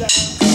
down.